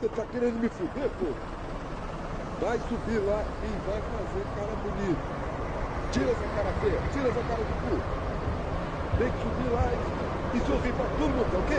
Você tá querendo me fuder, pô? Vai subir lá e vai fazer cara bonito. Tira essa cara feia, tira essa cara de cu. Tem que subir lá e, e sorrir pra todo mundo, tá ok?